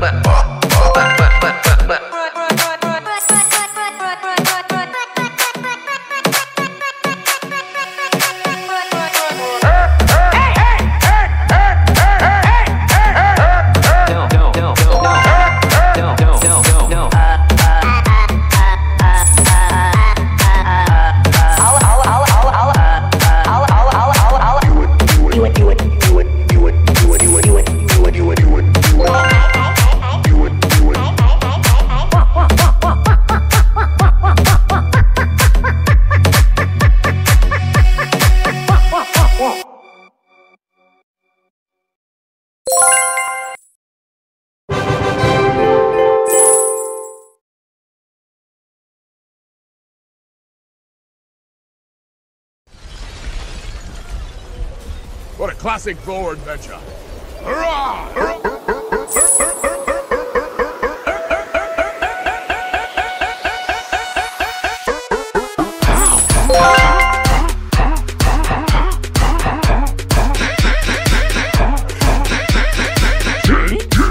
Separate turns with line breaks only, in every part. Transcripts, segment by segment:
but but What a classic forward venture. Hurrah! Hurrah!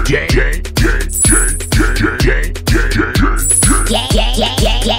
Yeah, yeah, yeah, yeah.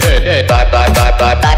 hey, hey. Bye, bye, bye.